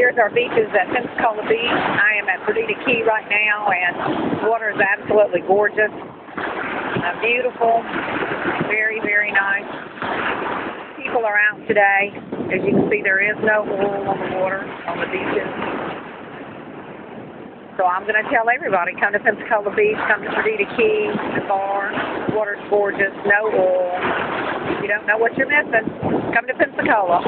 here's our beaches at Pensacola Beach. I am at Perdido Key right now, and the water is absolutely gorgeous. Uh, beautiful. Very, very nice. People are out today. As you can see, there is no oil on the water, on the beaches. So I'm going to tell everybody, come to Pensacola Beach, come to Perdido Key, the bar. The water's gorgeous, no oil. You don't know what you're missing. Come to Pensacola.